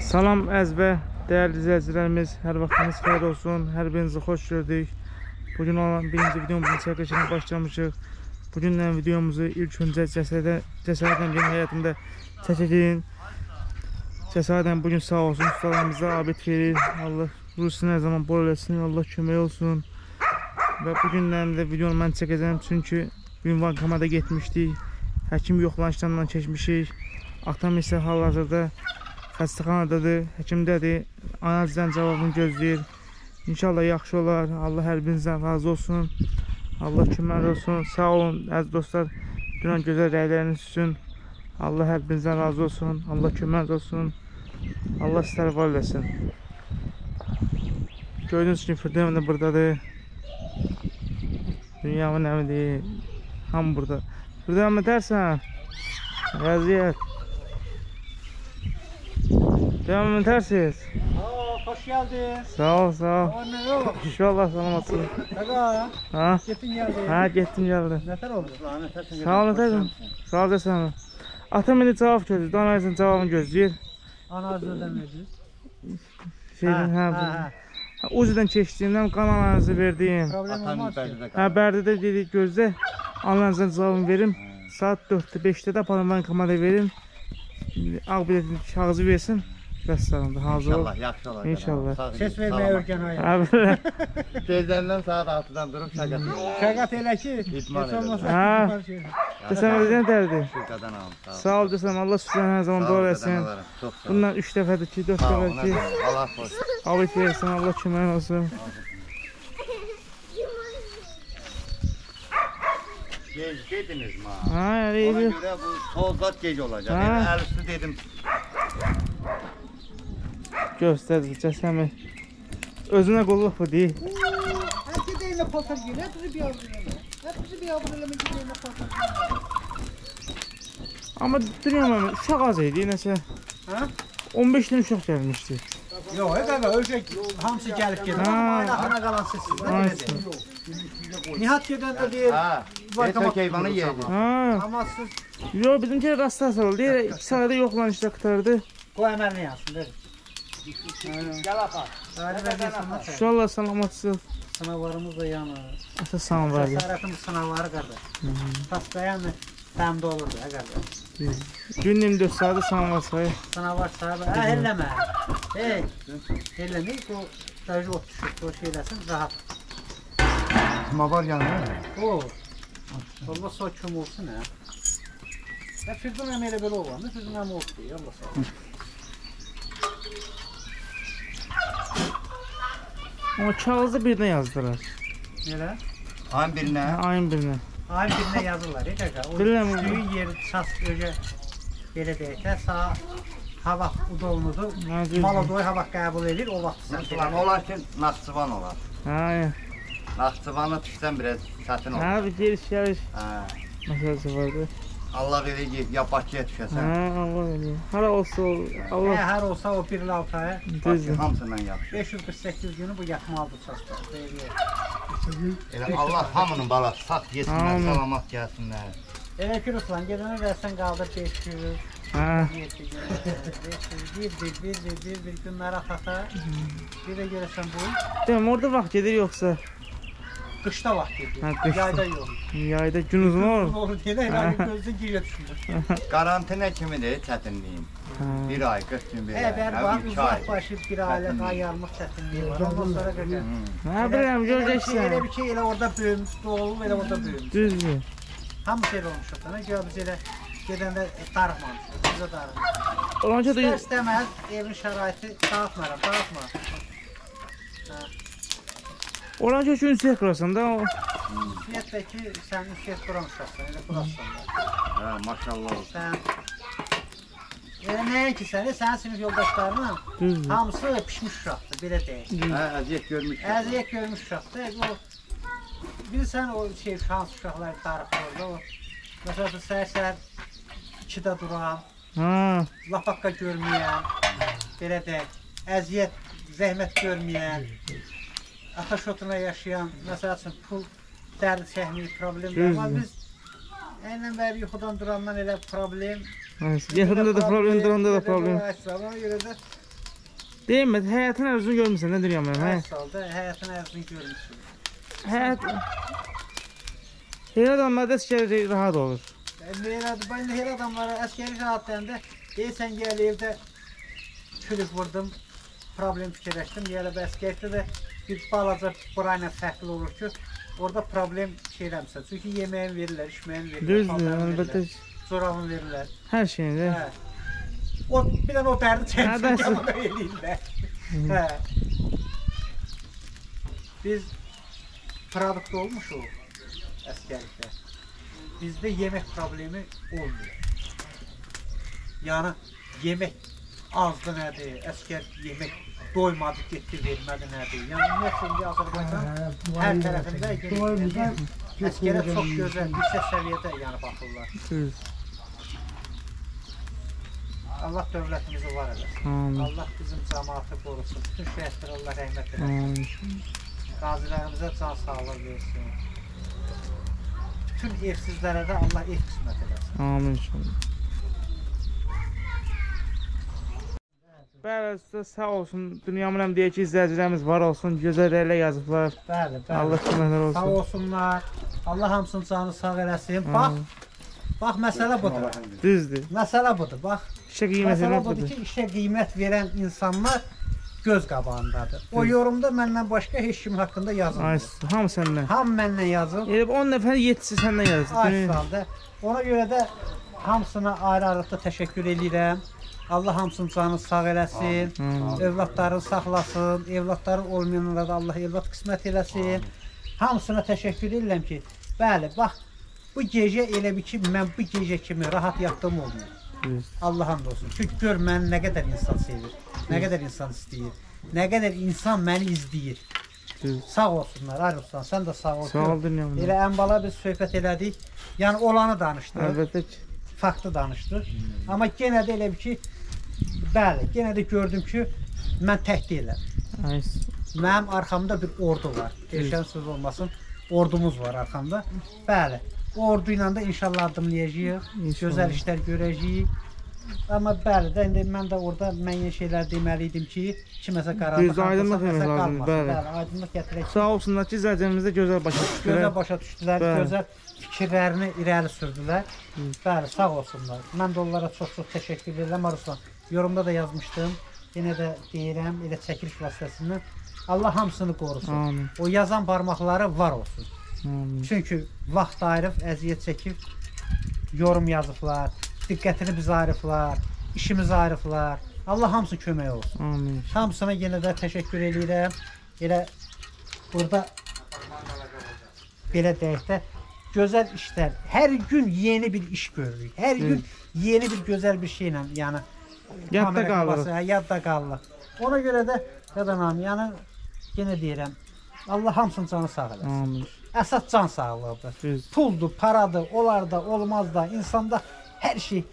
Salam əzbə, dəyərli izləyicilərimiz, hər vaxtınız xeyir olsun, hər birinizi xoş gördük. Bugün olan birinci videomuzun çəkilişinə başlamışıq. Bugünlə videomuzu ilk öncə cəsədə, cəsədən bir həyatında çəkəcəyik. Cəsədən bugün sağ olsun, ustalarımıza abid verir. Allah ruhsunu hər zaman bol eləsin, Allah kömək olsun. Və bugündən də videonu mən çəkəcəm, çünki ünvan kamada getmişdik. Həkim yoxlanışlarından keçmişik. Atam isə hal-hazırda xəstəxanadadır, həkimdədir. Analizdən cavabını gözləyir. İnşallah yaxşı olar. Allah hər birinizdən razı olsun. Allah kömək olsun. Sağ olun əziz dostlar. Dünən gözəl rəyləriniz üçün. Allah hər birinizdən razı olsun. Allah kömək olsun. Allah sizləri var eləsin. Gördüyünüz kimi Firdevim də buradadır. Dünyamın əmidir. Hamı burada. Firdevim tərsən? Vəziyyət. Devam edersiniz. Aa, hoş geldin. Sağ ol, sağ ol. Anne ne oldu? İnşallah salamatсın. Aga, Ha? gittin geldin. Ha, getdim geldim. Neler oldu? Sağ ol, efendim. Sağ ol desene. Atam indi cavab gözləyir. Analizin cavabını gözləyir. Ana özünden verdi. Şeydən, hə, ha. ha. Uzidən keçdiyimdən qan analizi verdiyim. Problem olmaz ki. Hə, Bərdidə dedik gözlə. Analizin cavabını verim. Saat 4-də, 5-də də aparım komada verim. Ağ biletin kağızı versin. Vəssalam hazır ol. İnşallah yaxşı olacaq. İnşallah. Örgen hayır. Hə, belə. Tezdən saat 6-dan durub şəqət Şagat elə ki, heç olmasa şey. Desəm özünə dərdi. şirkədən alım. Sağ ol. Desəm Allah sübhənə hər zaman dua versin. Bundan 3 dəfədir ki, 4 Sağ ol, dəfədir ki. Allah xoş. Abid versin, Allah kömək olsun. Gec gediniz mi? Ha, Ona görə bu soğuqat gec olacaq. Ha. Yəni əl üstü dedim. Göstərdi cəsəmi. Özünə qulluq bu deyil. Hep gideyle paltar giyin, hepsi bir yavru eleme. Hepsi bir yavru eleme gideyle paltar giyin. Amma bilmirəm, uşaq az idi, nəsə. Ha? 15 dənə uşaq gəlmişdi. Yok, hep eve ölecek. Hamsi gelip gidiyor. Ha. Ayakına kalan sizsiniz. Ne Ay, dedi? Nihat giden de değil. Ha. Var, Et tamam. heyvanı yeyəcək. Ha, Ama siz yo bizimki rastası oldu. Deyir, 2 saatə yoxlanışda qutardı. bu emelini yazsın. Verin. Gel apar. Öyle sana. İnşallah salamatsız. Sınavlarımız da yanır. Ata sana var. Cesaretimiz sınavları kardeş. Tasdayan tam da olurdu kardeş. Gün 24 saat sınavlar sayı. Sınavlar sahibi. Ha elleme. Hey. Elleme o tecrübe otuşup o şeylesin rahat. Mavar yanıyor. Oo. Allah soçum olsun ha. Ya Firdun əmi elə belə Firdun əmi oldu, Allah sağ olsun. Amma kağızı birinə yazdılar. Neler? Ayın Hə, birinə. ayın birinə. Ayın birine yazırlar. Ya kaka. O Bilirəm. düştüğü yer sas öyle. Belə deyək də sağ hava udolmudu. Ha, düzdür. Mal odoy hava qəbul edir. O vaxt sən Naxçıvan olar ki, Naxçıvan olar. Ha, Naxçıvanı düşsən biraz çətin olur. ha bir giriş gəliş Ha. məsələsi vardı. Allah verir ki, ya Bakıya düşəsən. Allah bilir. Hara olsa ol, Allah hər olsa o bir lavtaya düzdür. Hamısından yaxşı. 548 günü bu yatmalıdır çaşda. Elə Allah hamının balası sağ yesinlər, salamat gəlsinlər. Elə ki Ruslan gedənə versən qaldır 500. Ha, 700, 500, bir bir bir bir bir bir günlər atata. Bir də görəsən bu deməm orada vaxt gedir yoxsa qışda vaxt gedir. Ha, qışda. Yayda yox. yayda gün uzun olur. Olur deyə elə gözün girə düşmür. Karantina kimidir çətinliyin? Bir ay, 40 gün belə. Əgər hə, var uzaq başı bir ailə Çətinlik. ayarmaq çətinliyi var. Ondan sonra görəcək. Ha, bilirəm, şey, elə görəcəksən. bir şey elə orada böyümüş, doğulub elə orada böyümüş. Düzdür. Hamısı elə olmuş orada. Gör biz elə gedəndə darıxmamışıq. Bizə darıxmamışıq. Onca İstər da istəməz evin şəraiti dağıtmaram, dağıtma. Oranca üçün ünsiyyət qurasan da o. Ümumiyyətlə ki, sən ünsiyyət quramışaqsan, elə qurasan da. Hə, maşallah olsun. Sən Elə nəinki səni, sənin sinif yoldaşlarının hamısı pişmiş uşaqdır, belə deyək. Hə, əziyyət görmüş. Əziyyət görmüş uşaqdır. O bilirsən o şey şans uşaqlar darıxır o. Məsələn, səhər-səhər 2-də duran, Ha, lapaqqa görməyən, belə deyək, əziyyət, zəhmət görməyən, ataşotuna yaşayan, məsəl üçün pul dərdi çəkməyib, problemlər var. Düzdür. Biz əylə bəri yuxudan durandan elə problem, Yaxında da problem, duranda da problem. Ona görə də Deyim mi? Həyatın ərzini görmüsən, nə deyirəm mən? Hə? Salda həyatın ərzini görmüşsün. Həyat Hər adamlarda əskər rahat olur. Ben de her adamlara askeri rahatlarında deyirsən gəl evdə çürük vurdum, problem fikirləşdim. Yəni bəs askerdə də bir balaca burayla fərqli olur ki, orada problem şey eləmirsən. Çünki yeməyin verirlər, içməyin verirlər, Düzdür, əlbəttə. Zoravın verirlər. Hər şeyində. Hə. O bir dənə o bəs. çəksin, amma eləyirlər. Hə. Biz produkt olmuşuq əsgərlikdə. Bizdə yemək problemi olmuyor. Yəni yemək azdı nədir, əskər yemək doymadı, getdi, vermədi nədir. Yəni ümumiyyətlə Azərbaycan hər tərəfində əskərə çox gözəl, yüksək səviyyədə yəni baxırlar. Allah dövlətimizi var eləsin. Allah bizim cəmaatı qorusun. Bütün şəhətlərə Allah rəhmət eləsin. Qazilərimizə can sağlıq versin. Bütün evsizlərə də Allah ev qismət eləsin. Amin inşallah. Bəli, usta sağ olsun. Dünyamın həm deyək ki, izləyicilərimiz var olsun. Gözəl rəylə yazıblar. Bəli, bəli. Allah köməklər sağ olsun. olsunlar. Allah hamısının canı sağ eləsin. Bax, bax məsələ budur. Düzdür. Məsələ budur. Bax, İşə qiymət məsələ eləmək budur budur. ki, işə qiymət verən insanlar göz qabağındadır. O yorumda məndən başqa heç kim haqqında yazılmır. hamı səndən. Ham məndən yazır. Elə 10 nəfərin 7-si səndən yazır. Ay saldı. Ona görə də hamısına ayrı-ayrılıqda təşəkkür edirəm. Allah hamısının canını sağ eləsin. Amin. Evlatlarını saxlasın. Evlatları olmayanlara da Allah evlat qismət eləsin. Hamısına təşəkkür edirəm ki, bəli, bax bu gecə elə bir ki, mən bu gecə kimi rahat yatdım olmuyor. Allah hamd olsun. Çünki gör məni nə qədər insan sevir, nə qədər insan istəyir, nə qədər insan məni izləyir. Düz. Sağ olsunlar, Arifsan, sən də sağ ol. Sağ ol dünyamın. Elə ən bala biz söhbət elədik. Yəni olanı danışdıq, Əlbəttə ki. faktı danışdıq. Amma yenə də elə bir ki, bəli, yenə də gördüm ki, mən tək deyiləm. Mənim arxamda bir ordu var. Eşən söz olmasın, ordumuz var arxamda. Bəli, o ordu ilə də inşallah addımlayacağıq, gözəl işlər görəcəyik. Amma bəli də indi mən də orada müəyyən şeylər deməli idim ki, kiməsə qaranlıq Düz, aydınlıq vermək lazımdır, bəli. Bəli, aydınlıq gətirək. Sağ olsunlar ki, izləyicilərimiz də gözəl başa Gözəl düşdülər. başa düşdülər, Bəli. gözəl fikirlərini irəli sürdülər. Hı. Bəli, sağ olsunlar. Mən də onlara çox-çox təşəkkür edirəm Aruslan. Yorumda da yazmışdım. Yenə də deyirəm, elə çəkiliş vasitəsindən Allah hamısını qorusun. Amin. O yazan barmaqları var olsun. Amin. Çünki vaxt ayırıb, əziyyət çəkib yorum yazıblar, diqqətini bizə ayırıblar, işimizi ayırıblar. Allah hamısı kömək olsun. Amin. Hamısına yenə də təşəkkür edirəm. Elə burada belə deyək də gözəl işlər. Hər gün yeni bir iş görürük. Hər gün yeni bir gözəl bir şeylə, yəni Yadda qalırıq. hə, yadda qalırıq. Ona görə də qadanam, yəni yenə deyirəm, Allah hamısının canı sağ eləsin. Amin. Əsas can sağlığıdır. Düz. Puldur, paradır, olar da, olmaz da, insanda hər şey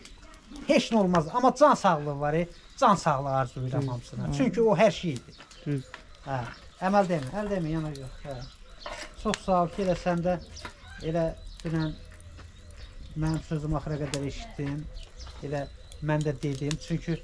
heç nə olmaz. Amma can sağlığı var, e, can sağlığı arzulayıram hamısına. Çünki o hər şeydir. Düz. Hə. Əməl demə, əl demə, yana yox. Hə. Çox sağ ol ki, elə sən də elə dünən mənim sözümü axıra qədər eşitdin. Elə mən də dedim, çünki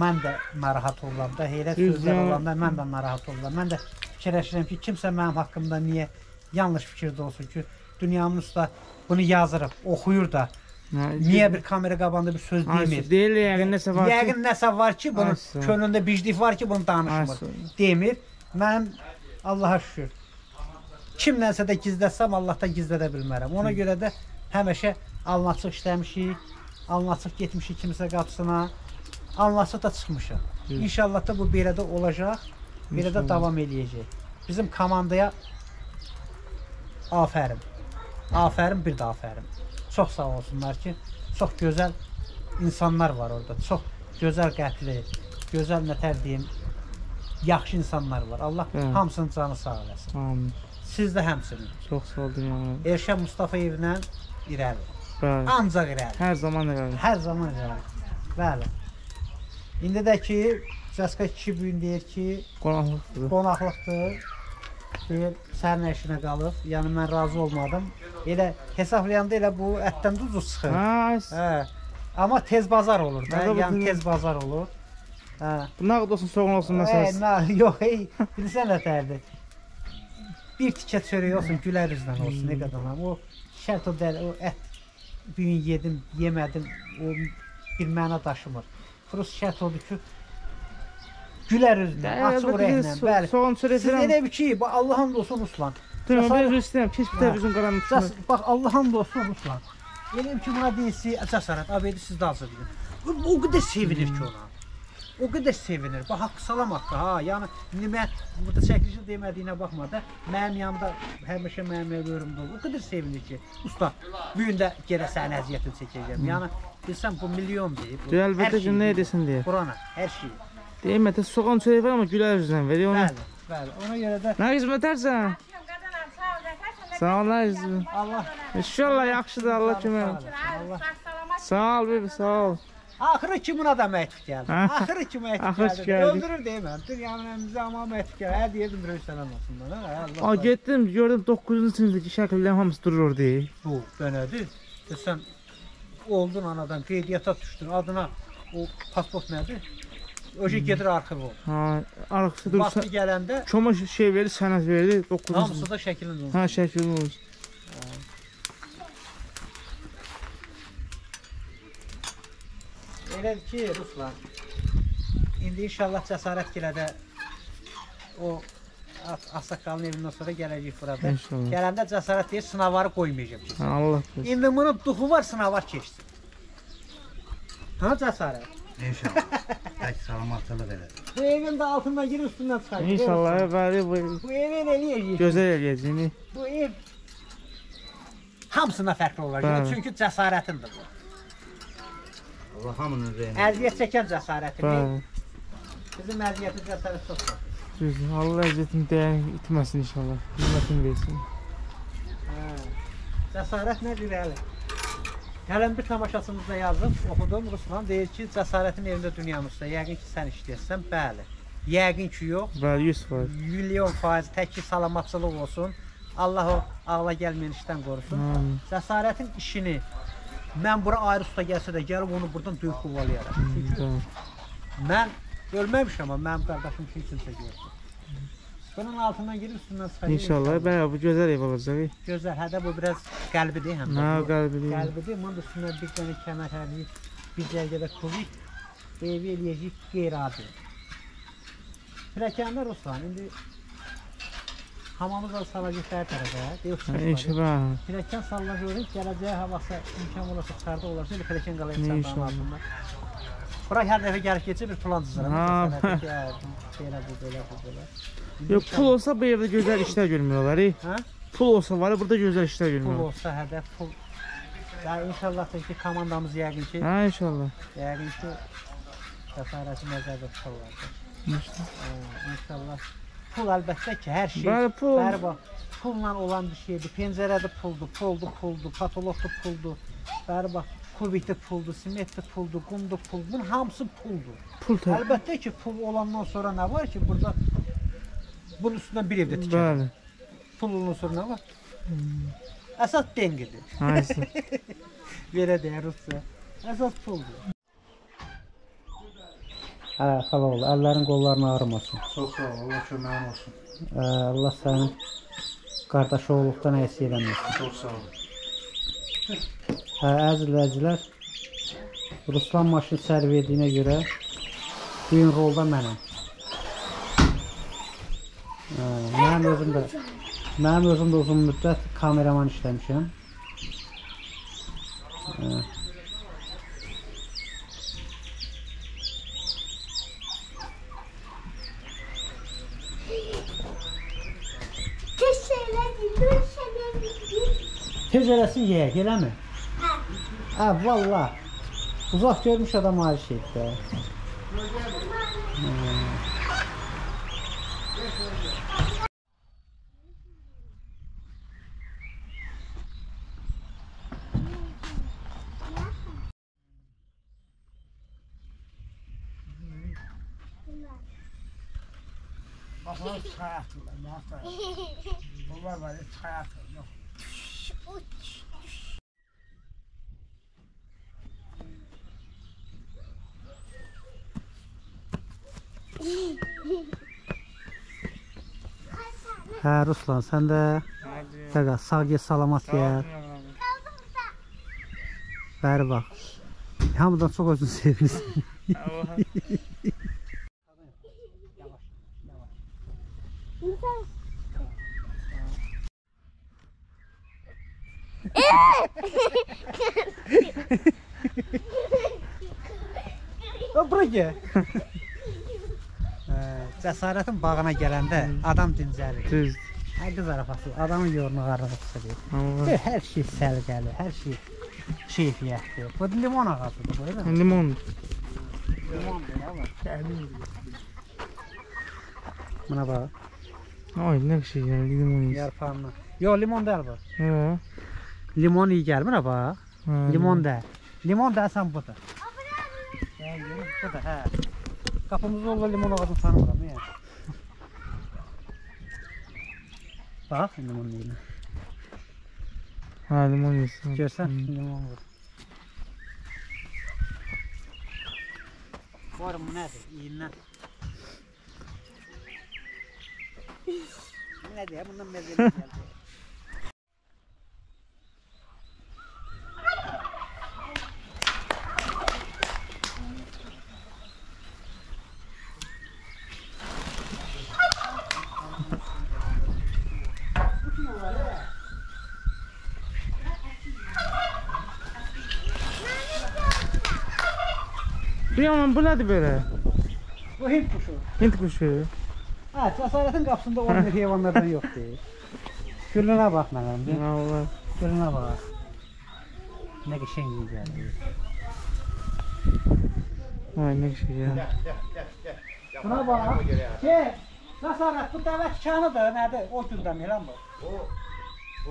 mən də narahat oluram da, heyrət Düz, sözlər yəni- olanda mən də narahat oluram. Mən də fikirləşirəm ki, kimsə mənim haqqımda niyə yanlış fikirdə olsun ki, dünyamın usta bunu yazırıq, oxuyur da, niyə bir kamera qabağında bir söz demir? Deyil, yəqin nəsə var ki. Yəqin nəsə var ki, bunun Ay, sağ ol. könlündə biclik var ki, bunu Ay, danışmır. sağ ol. Demir. Mənim Allaha şükür. Kimdənsə də gizləsəm, Allahdan gizlədə bilmərəm. Ona görə də həmişə alnaçıq işləmişik, alnaçıq getmişik kimisə qapısına, alnaçıq da çıxmışıq. Hı. İnşallah da bu belə də olacaq, belə də davam eləyəcək. Bizim komandaya afərin. Afərin, bir də afərin. Çox sağ olsunlar ki, çox gözəl insanlar var orada. Çox gözəl qəlbli, gözəl nətər deyim, yaxşı insanlar var. Allah Bəli. hamısının canı sağ eləsin. Amin. Siz də həmçinin. Çox sağ ol dünyamın. Erşən Mustafayevlə irəli. Bəli. Ancaq irəli. Hər zaman elə. Hər zaman irəli. Bəli. İndi də ki, Cəska 2 bu gün deyir ki, Qonaqlıqdır. qonaqlıqdır. Deyir, sənin işinə qalıb. Yəni mən razı olmadım. Elə hesablayanda elə bu ətdən duz çıxır. Ha, Hə. Amma tez bazar olur da. Yəni tez bazar olur. Hə. Bu nağd olsun, soğan olsun məsələsi. na, yox, ey, bilirsən nə tərdir? Bir tikə çörək olsun, gülər üzdən olsun, nə qədər lan. O şərt o dəl, o ət bir gün yedim, yemədim, o bir məna daşımır. Prosta şərt odur ki, gülər üzdən, açıq ürəklə, bəli. Soğan Siz çörəklərəm. elə bir ki, bax Allah hamd olsun Ruslan. Tamam, Cəsarət- ben istəyirəm. Keç bir televizyon qaranlıq Cəs, düşmür. bax Allah hamd olsun Ruslan. Elə bir ki, buna deyilsi, cəsarət, abedi siz də hazırlayın. O qədər sevinir ki ona. O qədər sevinir. Bax haqq salamat da ha. Yəni indi mən burada çəkilişi demədiyinə baxma da, mənim yanımda həmişə mənim evlərimdə olur. O qədər sevinir ki, usta, bu gün də yerə sənin əziyyətini çəkəcəm. Yəni bilsən bu milyon deyib. bu Deyə əlbəttə ki, nə deyib. edesin deyə. Qurana, hər şey. Deyim mətə soğan çörək var amma gülər üzdən veriyor onu. Bəli, bəli. Ona görə də Nə hizmət ərsən? Sağ ol, əzizim. Allah İnşallah yaxşıdır, Allah kömək. Allah Sağ ol, bebi, sağ ol. Axırı ki buna da məktub gəldi. Hə? Axırı ki Axırı gəldi. gəldi. Öldürür deyəməm. Dünyanın əmizə amma məktub gəldi. Hə deyirdim Rövsələn olsun. Hə, Aa Allah. getdim, gördüm 9-cu sinifdəki şəkillərin hamısı durur orada. Bu belədir. Sən oldun anadan qeydiyyata düşdün. Adına o pasport nədir? O şey gedir arxiv ol. Ha, arxası dursa. Vaxtı gələndə Çoma şey verdi, sənəd verdi 9-cu. hamısı da şəklində olur. Ha, şəkil olur. Elədir ki, Ruslan. İndi inşallah cəsarət gilədə o Assaqqalın evindən sonra gələcək burada. İnşallah. Gələndə cəsarət deyir, ki. Ha, Allah bilir. İndi bunun duxu var, sınavlar keçsin. Ha cəsarət. İnşallah. Tək salamatçılıq elə. Bu evin də altından girir, üstündən çıxar. İnşallah bəli bu Bu evi elə eləyəcək. gözəl eləyəcəyini. Bu ev hamısına fərqli olacaq. Çünki cəsarətindir bu. Allah hamının reyini. Əziyyət çəkən cəsarətin. Bəli. Bizim əziyyəti cəsarət çoxdur. Düzdür. Allah əziyyətin dəyərini itməsin inşallah. Hürmətini versin. Hə. Cəsarət nədir hələ? Gələn bir tamaşasımızda yazıb, oxudum, Ruslan deyir ki, cəsarətin evində dünyamızda. Yəqin ki, sən işləyirsən, bəli. Yəqin ki, yox. Bəli 100%. Milyon faiz tək ki, salamatçılıq olsun. Allah o ağla gəlməyən işdən qorusun. Amin. Cəsarətin işini mən bura ayrı usta gəlsə də gəlib onu buradan döyüb quvvalayaram. Çünki mən ölməmişəm amma mənim qardaşım ki kimsə gördü. Bunun altından girib üstündən çıxacaq. İnşallah bəli bu gözəl ev olacaq. Gözəl, hədə bu biraz qəlbidir həm də. Nə Bu qəlbi deyil. Qəlbidir, bunun da üstündən bir dənə kəmər hərliyib, bir cərgədə kuvik, evi eləyəcək qeyri-adi. Pilləkəndə Ruslan, indi hamamız da salacaq hər tərəfə, çıxacaq. İnşallah. Pilləkən sallanır, gələcəyə havası imkan olursa çıxarda olarsa, elə pilləkən qalayıb çantanın İnşallah. altında. Bura hər dəfə gəlib keçir bir plan cızıram. Ha. Belə bu, belə bu, belə. Yox pul olsa bu evdə gözəl işlər görmüyorlar. ey. Hə? Pul olsa var burada gözəl işlər Pul görmüyorlar. olsa hədəf pul. Ya inşallah ki komandamız yəqin ki, Ha inşallah. yəqin ki cəsarəti nəzərdə tutarlar. İnşallah. Hə, İnşallah. Pul əlbəttə ki, hər şey. Bəli pul. Bəli bax, pulla olan bir şeydir. Pəncərədə puldur, puldur, puldur, patologda puldur. Bəli bax, kubikdə puldur, simentdə puldur, qumda puldur. Bunun hamısı puldur. Pul tabii. Əlbəttə ki, pul olandan sonra nə var ki, burada bunun üstündən bir evdə tikir. Bəli. Pul olandan sonra nə var? Əsas dengidir. Hayırlısı. Belə deyər rusca. Əsas puldur. Hə, sağ ol. Əllərin, qolların ağrımasın. Çox sağ ol. Allah köməyin olsun. Ə, Allah sənin qardaş oğulluqdan əksik eləməsin. Çox sağ ol. Hə, əziz izləyicilər, Ruslan maşın sərv verdiyinə görə bu gün rolda mənəm. Hə, mənim özüm də mənim özüm də uzun müddət kameraman işləmişəm. Hə. Tez eləsin yeyək, eləmi? Hə, valla. Uzaq görmüş adam ayrı şeydir də. Bakalım çay atıyorlar. Mahtar. Bunlar var ya çay atıyor. Hə, Ruslan, sən də qaqa sağ get, salamat gəl. Bəri bax. Hamıdan çox özünü sevirsən. Bura gəl. Hə, Cəsarətin bağına gələndə adam dincəlir. Düz. Həqiqi zarafası. Adamın çıxır. Amma Gör, Hər şey səliqəli, hər şey keyfiyyətli. Bu limon ağacıdır, bu elə? limon. Limondur, amma. Buna bax, Ay ne şey ya limon. yarpağını. Yox, limon deyil bu. Ha. Limon iyi gəlmir ha bax. Ha, Limon da. Limon da sən budur. Hə, bu da, hə. Qapımızda olan limon ağacını tanımıram, ya. Bax, limon neyini. Ha limon yesin. Görsən, Hı. limon var. Var mı nədir? İyindən. Nədir ya? Bundan məzəli gəldi. Bir yaman bu nedir böyle? Bu Hint kuşu. Hint kuşu. Ha, cəsarətin qapısında olmayan heyvanlardan yoxdur. Gülünə bax mənəm. bir. Allah. Gülünə bax. Nə qəşəng gəldi. Ay ne şey ya. Buna bax. Şey, Cəsarət bu dəvə tikanıdır, nədir? O güldən elə bu. O,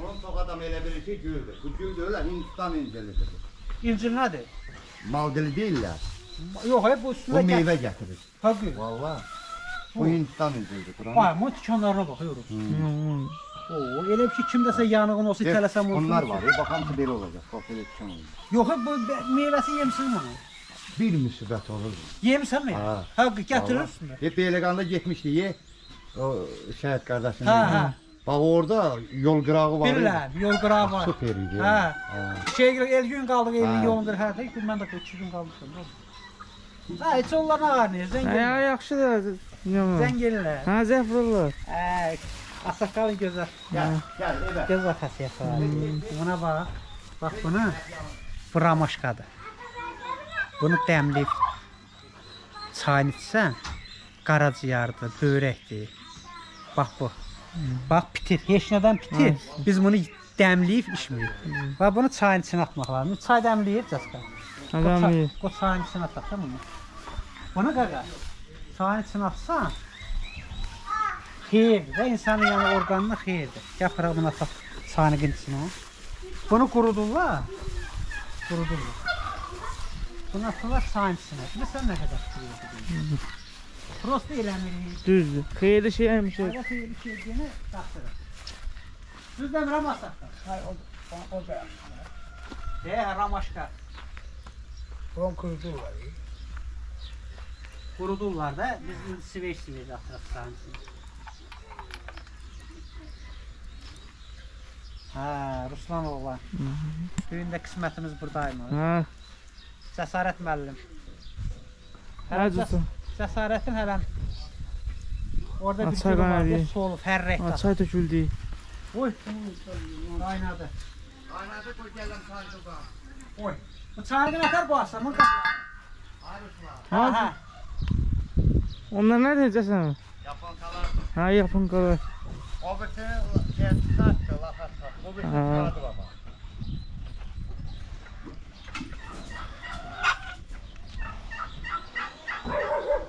onun çok adam elə bilir ki güldür. Bu güldür öyle Hindistan incelidir. İncil nədir? Mal dili değiller. Yox, hep bu Bu üstündə meyve getirir. Tabii. Vallahi. Bu Hindistan incelidir. Kur'an. Ay, bu tikanlarına baxıyorum. Aman. Oo, elə bir ki, kimdəsə yanığın olsa itələsəm olsun. Onlar var. Bakalım ki. Bak böyle bir şey olacak. Yox, bu meyvəsi yemsiz bunu. Bir müsibət olur. Yemisən mi? Ha. Ha, gətirirsən. Hep Beyləqanda getmişdi ye. O şəhid qardaşının. Ha, yanına. ha. Bak orada yol qırağı var. Bilirəm, yol qırağı var. Süper idi. Ha. Şey, el gün qaldıq, evin yolundur, hə, deyik, mən də 2 gün qalmışam. Ha, heç onlarla ağarnıyır, zəng ya gelirlər. yaxşıdır. Zəng gelirlər. Ha zəf vururlar. Hə, Asaqalın gözə, Gel, gel eve. göz atəsiyyət var. Buna bax, bax bunu, bu ramaşkadır. Bunu dəmləyib çayını içsən, qaraciyardır, böyrəkdir. Bax bu. Bax bitir, heç nədən bitir. Biz bunu dəmləyib içmirik. Bax bunu çayın içinə atmaq lazım. Çay dəmləyir cəsqa. İyi. O çayın içinə ataq, tamam mı? Bunu qaqa. Çayın içinə atsan, xeyirdir və insanın yəni orqanına xeyirdir. Gəpirək bunu ataq çayın içinə. Bunu qurudurlar. Qurudurlar. Bunu atırlar çayın içinə. Bilirsən nə qədər xeyirdir. Prosta eləmirik. Düzdür. Xeyirli şeymiş. Hələ xeyirli şeydiyini qatırır. Düz demirəm asaqda. Hay o, o, o da. De, ramaşka. Bon kurdu var. Qurudurlar da, biz indi siveç-siveç atırıq. Hə, Ruslan oğlan. Düyündə qismətimiz buradaymış. Ha. Cəsarət müəllim. Dostum. cəs- Cəsarətin hələm. Orada bir gülü var, solub, hər rəng Ha, var. çay töküldü. Oy, qaynadı. Aynadı koy gələn sayıldı. Oy. Bu çayını atar bu. Ha. Ha, ha. Onlar ne diyeceksin? Yapan kalar. Ha yapın kadar. O bütün kendisi sattı, lafa sattı. Bu bütün sattı baba.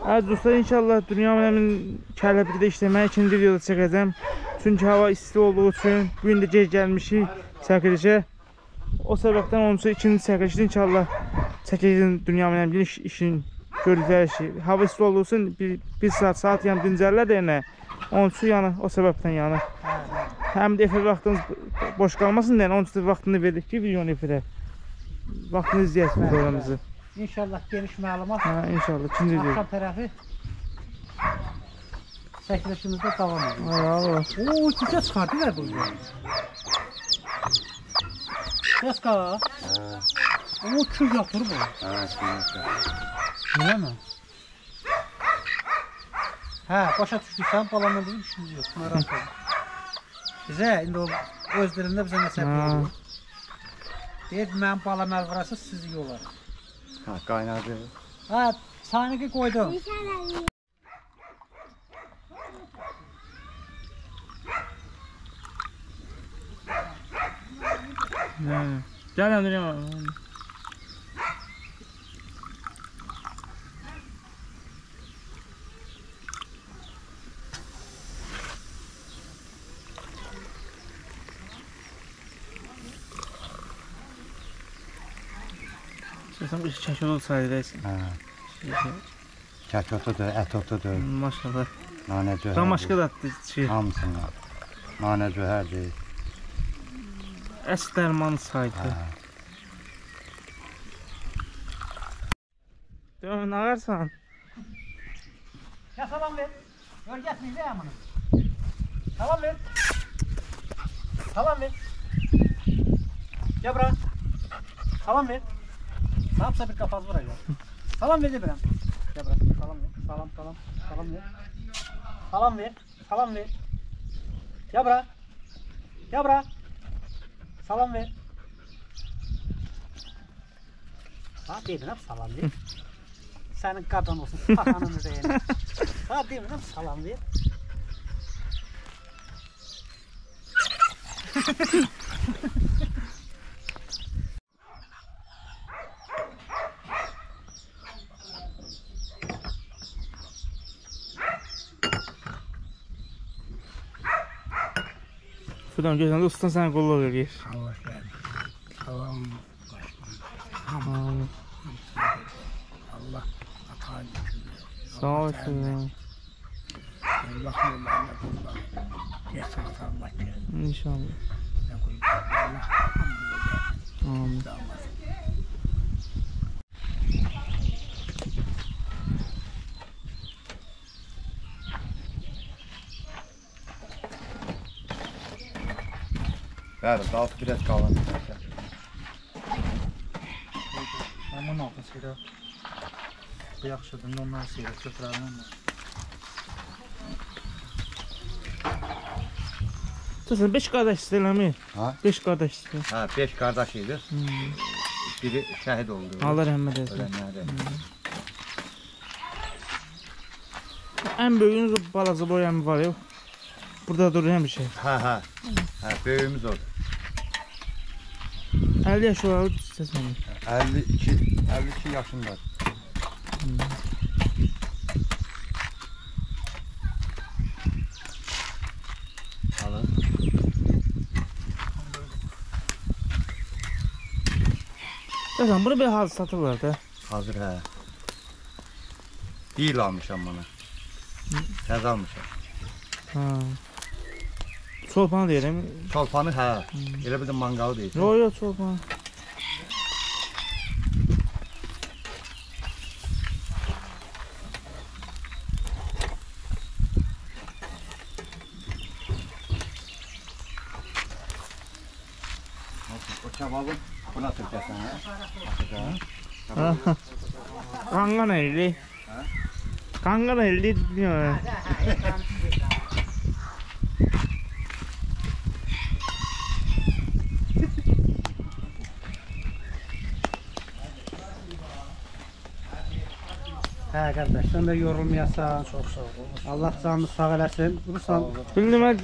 Evet dostlar inşallah Dünya Müləmin kələbirdə işləməyə ikinci videoda çəkəcəm. Çünki hava isti olduğu üçün bu gün də gec gəlmişik çəkilişə. O səbəbdən onun üçün ikinci çəkilişdə inşallah çəkəcəm Dünya Müləmin iş, işin şey. Hava isti üçün bir, bir saat saat yəni dincəllər də yəni. Onun üçün yəni o səbəbdən yəni. Həm də efir vaxtınız boş qalmasın deyə onun üçün vaxtını verdik ki videonu efirə. Vaxtını izləyəsiniz programımızı. İnşallah geniş məlumat. Ha inşallah ikinci video. Axşam tərəfi çəkilişimizdə davam ediyor. Ay Allah. Oo, çiçək çıxardılar burada. Yaska. O kül yatır bu. Ha, sinirli. Öyle mi? Hə, başa düşdük. Sən balanla bizim işimiz yox. Narahat olma. Bizə indi o öz dilində bizə nəsə Ha. deyir. Deyir, mən balam əl vurası sizi yolar. Ha, kaynadı. Hə, saniki qoydum. Yani. Gel bir çeşit olsaydı değilsin. Ha. Kək otudur, ət otudur, Maşallah. nanə cöhərdir. Tam başka da şey. Hamısını. Nanə cöhərdir. Es derman saydı. Dön ağarsan. Ya salam ver. Gör getmeyin de amına. Salam ver. Salam ver. Gel bura. Salam ver. Yapsa bir kafası vuracak. Salam ver de an. Gel bura. Salam ver. Salam salam. Salam ver. Salam ver. Salam ver. Gel bura. Gel bura. Salam ver. Ha dedin hep salam ver. Senin kadın olsun. Pahanın üzerine. Ha değil mi lan salam ver. Şuradan gözden ustan sana kolluk ediyor. Allah versin. Allah'ım. Amin. Allah hata. Sağ olasın ya. Allah yollarına kullan. Sağlık versin. İnşallah. Allah hamdülillah. Amin. Damat. Bəli, dalsı biraz qalın. Ben bunu aldım seyre. Bu yaxşıdır. Ondan seyre. Köprülerini ondan. Sen beş kardeş istəyirəm. Ha? Beş kardeş istəyirəm. Ha, 5 qardaş idi. Biri şəhid oldu. Allah rəhmət etsin. Ölənlərdə. En büyüğünüz balaca boyamı var ya. Burada durur həmişə. Ha, ha. Ha, böyüyümüz o. 50 yaş olar istəsən. 52 52 yaşında. Alın. Məsələn, bunu bir hal satırlar da. Hazır hə. Değil almışam bunu. Təzə almışam. Ha. Çolpan deyirəm. Çolpanı hə. Elə bizim manqalı deyil. Yo yo çolpan. O kebabı buna tökəsən hə. Atacağım. Ha. Kangan 50. Kangan 50 diyor. Hə qardaş, sən də yorulmayasan. Çox sağ ol. Allah canını sağ eləsin. Vursan, Bildim mən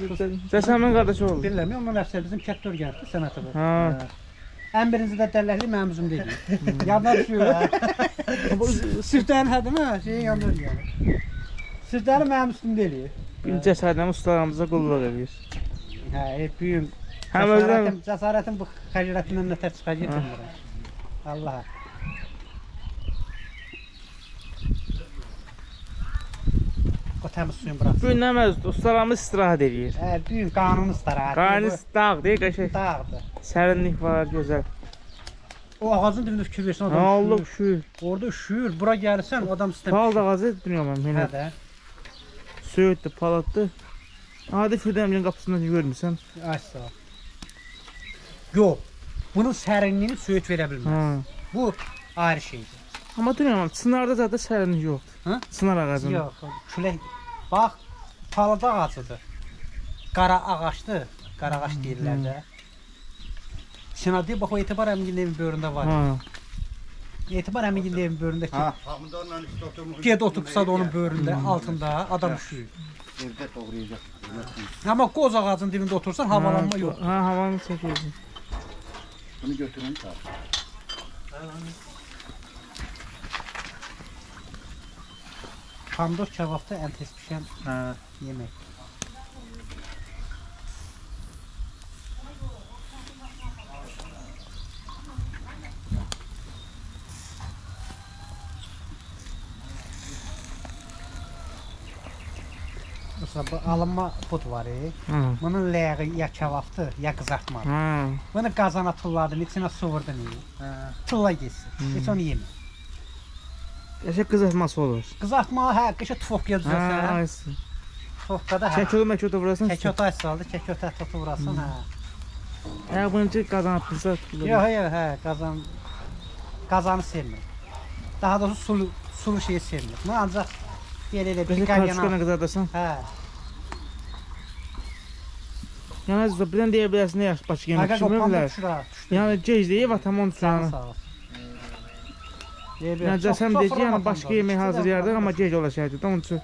desəmin qardaşı oldu. bilirəm, ondan əfsər bizim kətdör gəldi sənətə bu. Ha. Hə. Ən birinci də dəlləkli mənim üzüm deyil. Yadına düşüyor hə. Bu Sirtənin hə demə, şeyin yanında yəni. Sirtənin mənim üstümdə eləyir. Bir cəsədlə ustalarımıza qulluq edir. Hə, e, büyüm. Həm özüm Cəsarətim, cəsarətim bu xəcirətindən nətər çıxar yetirmirəm. Allah. Təmiz suyun bırak. bu gün nəməz ustalarımız istirahət edir. Hə, büyüm qanunu istarət. Qarnınız dağ deyil, qəşəng. dağdır. Sərinlik var, gözəl. O ağacın dibində fikir versən adam Allah üşüyür. şükür. Orada üşüyür. Bura gəlsən adam sistem. Pal da ağacı bilmirəm mən. Hə də. Söğütdü, palatdı. Adi Firdəmgin qapısında görmüsən. Ay sağ ol. Yox. Bunun sərinliyini söyüt verə bilməz. Ha. Bu ayrı şeydir. Amma dünəm, çınarda zaten sərinlik yoxdur. Hə? Çınar ağacında. Yox, külək. Bax, palıd ağacıdır. Qara ağacdır. Qara ağac deyirlər də. Sinadi bax o etibar əmgin evin böyründə var. Etibar əmgin evin böyründə ki. Ged otursa da onun böyründə, altında adam üşüyür. Evde doğrayacak. Amma qoz ağacın dibində otursan havalanma ha, yox. Ha, havanı çəkirsən. Bunu götürün sağ. Pomidor kebabda ən tez pişən Ha. yemək. Mesela bu alınma bud var. E. Ha. Bunun ləği ya kebabdır, ya qızartma. Ha. Bunu qazana tulladın, içinə su vurdun. E. Tulla yesin. Heç onu yemir. Yaşa qızartması olur. Qızartma hə, qışa tufoq Ha, yedəcəksən. ayısı. Tufoqda hə. Çəkili məkili vurasın. Kəkot ay saldı, kəkot ət tutu vurasın, hə. Əgər bunu ki qazanıbsa tutulur. Yox, yox, hə, qazan qazanı sevmir. Daha doğrusu sulu sulu şeyi sevmir. Bunu ancaq belə elə bir Belə karışqana qalyana. qızardarsan. Hə. Yəni az da birdən deyə bilərsən nə yaxşı başqa yemək Qaqa qopandı pişirmirlər. şura. Yəni gec deyib atamın Canı üstünə. sağ olsun. Deyə bir- çox- cəsəm çox deyir ki, yəni başqa yemək hazırlayardıq amma gec olacaqdı. Onun üçün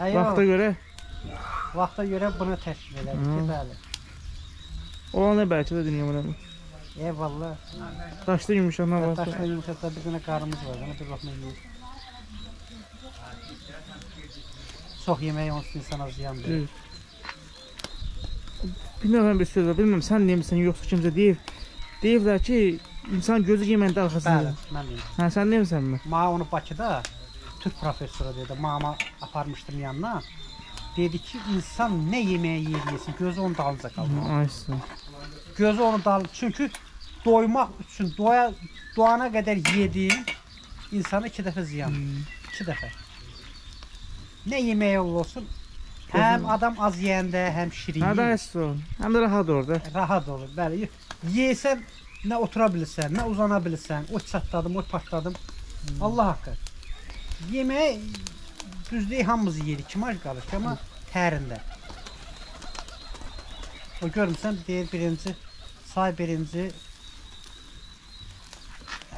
vaxta görə vaxta görə bunu təşkil elədik ki, bəli. olan nə bəlkə də dünya bunu. Eyvallah. Daşda yumuşaqlar var. Daşla yumuşaqda bir dənə qarımız var, ona bir baxma yeyir. Çox yemək onsuz insana ziyandır. Düz. Bilmirəm bir söz var. Bilmirəm sən demirsən yoxsa kimsə deyib. Deyiblər ki, insan gözü yeməkdə Bəli, arxasında. mən deyim. Hə, sən demirsənmi? Ma onu Bakıda Türk professoru dedi. Mama aparmışdım yanına. Dedi ki, insan nə yeməyi yeyir yesin, gözü onun dalınca qalır. Ayısı. Gözü onun dal çünki doymaq üçün doya doyana qədər yediyin insana iki dəfə ziyan. İki dəfə. Nə yeməyi olsun, həm adam az yeyəndə, həm şirin. Hə, da o. Həm də rahat orada. rahat olur. Bəli. Yeysən nə otura bilirsən, nə uzana bilirsən. O çatladım, o partladım. Allah haqqı. Yeməyi düzdür hamımız yeyirik. Kim ac qalır ki, amma tərində. O görmüsən deyir birinci say birinci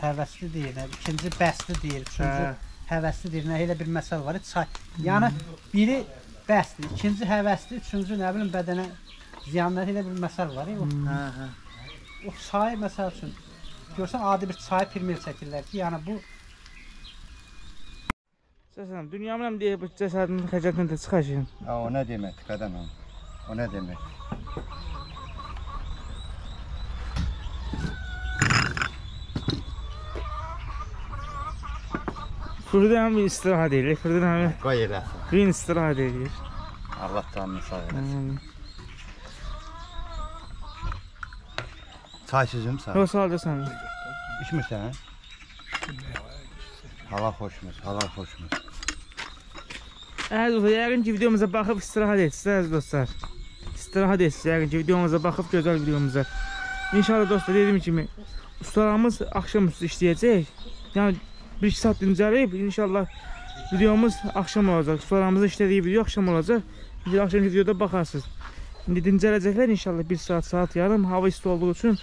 həvəsli deyir, nə, ikinci bəsli deyir, üçüncü Hə. həvəsli deyir. Nə elə bir məsələ var. Say. Yəni biri bəsli, ikinci həvəsli, üçüncü nə bilim bədənə ziyanlar elə bir məsələ var. O, Hmm. O çay məsəl üçün görsən adi bir çay pirmir çəkirlər ki, yəni bu Səsən, dünyamın deyə bu cəsədin xəcətindən də çıxacaq. Ha, o ne demek kadın o? O ne demek? Fırdan bir istirahat edir. Fırdan Koy elə. bir istirahat edir. Allah canını sağ eləsin. Çay sizin sağ. Yoxsa alacaqsan. İçmirsən? Hava xoşmuş, hava xoşmuş. Əziz dostlar, yəqin ki videomuza baxıb istirahət etsiniz əziz dostlar. İstirahət etsiniz yəqin ki videomuza baxıb gözəl videomuza. İnşallah dostlar dediyim kimi ustalarımız axşamüstü işləyəcək. Yəni 1-2 saat dincəlib inşallah videomuz axşam olacaq. Ustalarımızın işlədiyi video axşam olacaq. Bir axşam videoda baxarsınız. İndi dincələcəklər inşallah 1 saat, saat yarım hava isti olduğu üçün.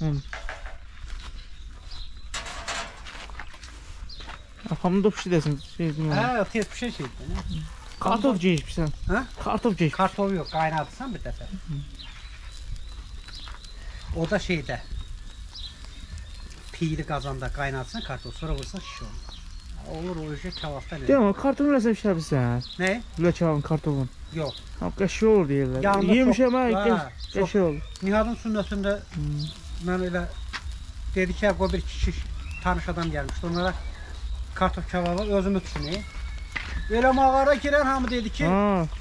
Hı. Afamda pişirəsin. Şey, demirəm. hə tez bir şey şeydir. nə? Kartof geyişmişsən. Hə? Kartof geyiş. Kartofu yox, qaynadırsan bir dəfə. O da şeydə piyli qazanda qaynatsan kartof, sonra vursan şiş olur. Olur o işə kavafda nə? Deyəm, kartofun nəsə pişirmişsən. Nə? Ləkavın kartofun. Yox. Ha, qəşəng olur deyirlər. Yanında Yemişəm çox- ha, hə, qəş- çox- qəşəng olur. Nihatın sünnətində Hmm. Mən elə dedi ki, o bir kişi tanış adam gəlmişdi. Onlara kartof kebabı özümü düşüneyim. Elə mağara girən hamı dedi ki,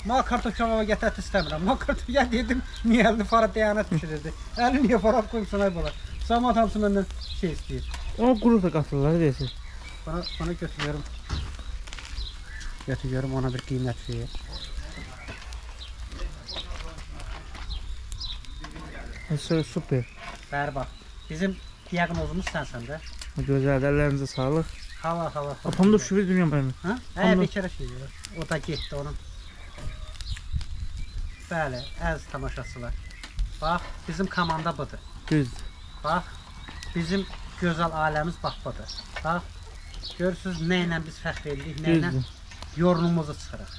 Ma kartof kebabı gətirət istəmirəm. Ma kartof ya dedim, niyə əlini fara dəyanət pişirirdi. Əli niyə fara qoymuşsan ay bala. Samat hamısı məndən şey istəyir. onu quru da qatırlar deyirsən. Bana bana götürüyorum. Götür görüm ona bir qiymət ver. Mesela süper. Bəri bax. Bizim diaqnozumuz sənsən də. Güzel ellerinize sağlık. Hava hava. Apamda şüphe dünya benim. Hə? Hə, Amma- bekara şey yox. O da getdi onun. Bəli, əziz tamaşaçılar. Bax, bizim komanda budur. Düz. Bax, bizim gözəl ailəmiz bax budur. Bax, görürsüz nə ilə biz fəxr edirik, nə ilə Düzdür. yorumumuzu çıxırıq.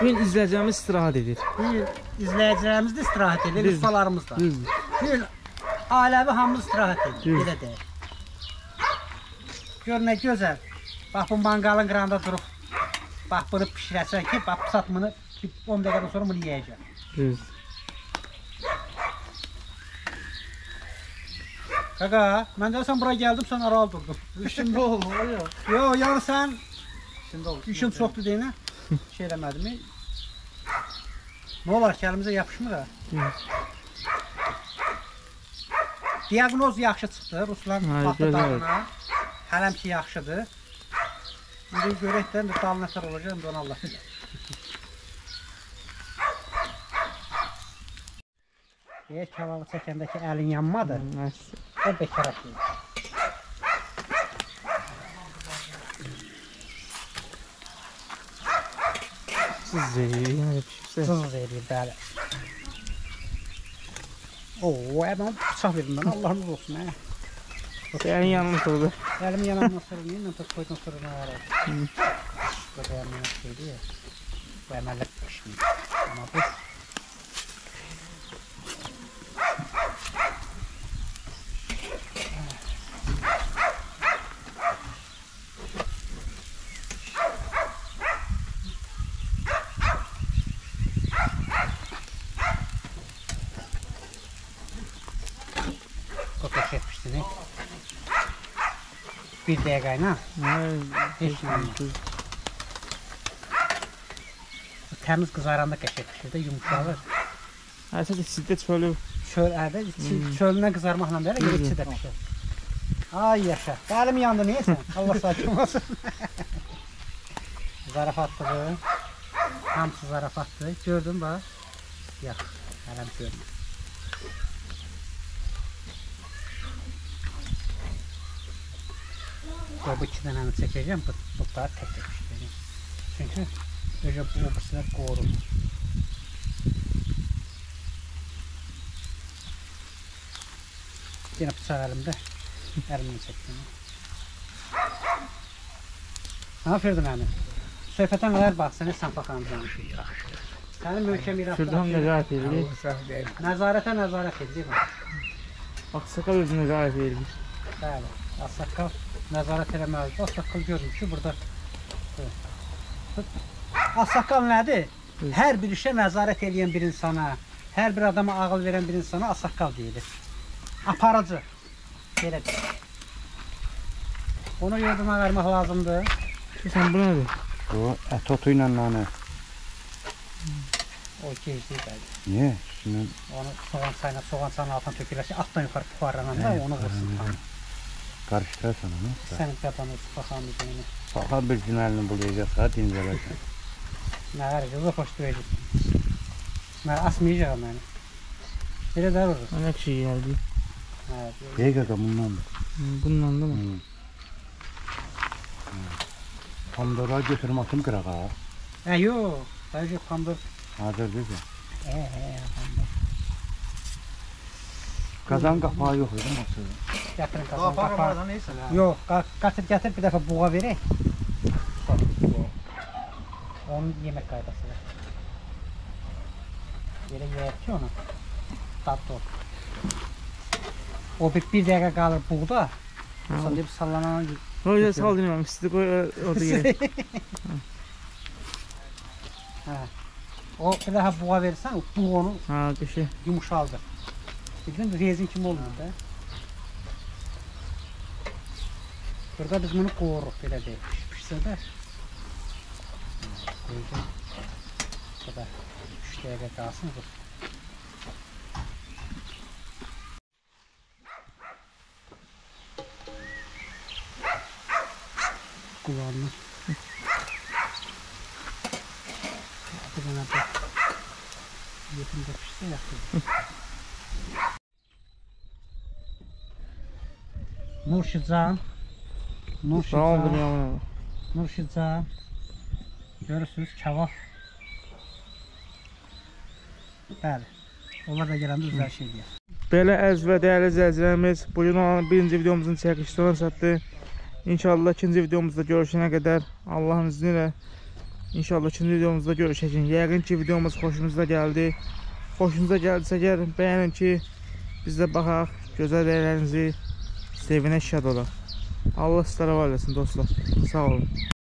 Bugün izleyeceğimiz istirahat edir. Bu gün izləyicilərimiz də istirahət edir, Düzdür. ustalarımız da. Düzdür. Bu gün ailəvi hamımız istirahət edir, belə deyək. Gör nə gözəl. Bax bu manqalın qıranda durub. Bax bunu bişirəsən ki, bax satmını 10 dəqiqədən sonra bunu yeyəcəm. Düz. Qaqa, mən də sən bura gəldim, sən aralı durdun. İşimdə oldu, yox. Yo, yəni sən İşimdə oldu. işin çoxdur deyinə. Şey eləmədimi? Nə olar ki, əlimizə yapışmır ha? Düz. Diaqnoz yaxşı çıxdı, Ruslan Ay, baxdı gözəl. dalına. Hələm ki yaxşıdır. İndi görək də indi dal nətər olacaq, indi onu Allah bilir. Deyək kavalı çəkəndəki əlin yanmadı. Nice. O bekara şey. Siz de yine yapışırsa. Sız verir bəli. Oo, əmən bıçaq verdim mən, Allah'ınız olsun hə. Senin yanına sordu. Elimi yanımdan sonra neyin mən koydum sonra ne var? Hı. Bu da yanına şeydi ya. Bu emellik pişmiyor. Ama bu Bir dəqiqəylə Ay, Heç nə olmaz. düz. bu təmiz qızaranda qəşəng pişir də yumşalır. Ha sadece şiddet söylüyor. Çöl ədə içi Hmm. çölünə qızarmaqla belə Düzdür. içi də pişir. Ay yaşa. Əlim yandı neyəsən? Allah sakin olsun. Zarafatdır bu. Hamısı zarafatdır. Gördün bax. Yox, hələm görmür. Bak bu iki tane seçeceğim. Bu, bu daha tek tek işte. Çünkü önce bu öbürsüne korum. Yine bıçak elimde. Elimden çektim. Ne yapıyordun hani? Söhbətə nələr bax, sənə sanfaq anlamış. Sənin möhkəm iraqlar. Şuradan nəzarət edirik. Nəzarətə nəzarət edirik. Bax, sakal özünə nəzarət edirik. Bəli. Assaqqal nəzarət eləməlidir. Assaqqal görür ki, burada Assaqqal nədir? Hı. Hər bir işə nəzarət edən bir insana, hər bir adama ağıl verən bir insana assaqqal deyilir. Aparıcı. Belə deyil. Onu yoldan vermək lazımdır. Sen bu nedir? Bu et otuyla nane. O gecdi bəli. Niye? Şimdi Onu soğan çayına, soğan çayının altına töküləsə, altdan yuxarı buxarlananda Evet, onu vursun. evet. Karıştırırsan onu. Sənin qadanı baxan bir deyini. Fakat bir günelini bulayacaksa dinlersen. Nə var ki, xoş döyəcək. Mən asmayacağam məni. Belə də vurur. Ne kişi geldi? Hə, Ye kaka bundan da. Bundan değil mi? Hı. Hı. Pomidora götürmesim kırak ha. hə yox. Bəlkə pandır. Hazır değil mi? Hə, hə, pandır. Kazan kapağı yok öyle mi? Gətirin qazan Qapağı qapağı. var, neysə. Yox, qa- gətir, gətir bir dəfə buğa verək. Onun yemək qaydası var. Yerə yeyək ki onu. Tatlı ol. O bir, bir dəqiqə qalır buğda. Sonra deyib sallanan Öyle sal dinlemem. Sizi koy ö- orada gelin. Hə. O bir dəfə buğa versən, o buğ onu Ha kişi. yumuşaldır. Bildin mi? Rezin kimi olmur da. Burada biz bunu qovuruq belə deyək. Pişsə də. Qoyacaq. Bu da 3 dəqiqə qalsın. Bu. Qulağını. bir dənə də yetimdə pişsə yaxşıdır. Nurşican. Bünyamin. Nurşican. Görürsünüz kavaf. Bəli. Onlar da gələndə şey deyər. Belə əziz və dəyərli izləyicilərimiz, bugün olan birinci videomuzun çəkilişi sona çatdı. İnşallah ikinci videomuzda görüşənə qədər Allahın izni ilə İnşallah ikinci videomuzda görüşəcəyik. Yəqin ki videomuz xoşunuza gəldi. Xoşunuza gəldisə əgər bəyənin ki biz də baxaq, gözəl rəylərinizi sevinə şad olaq. Allah sizlərə var eləsin dostlar. Sağ olun.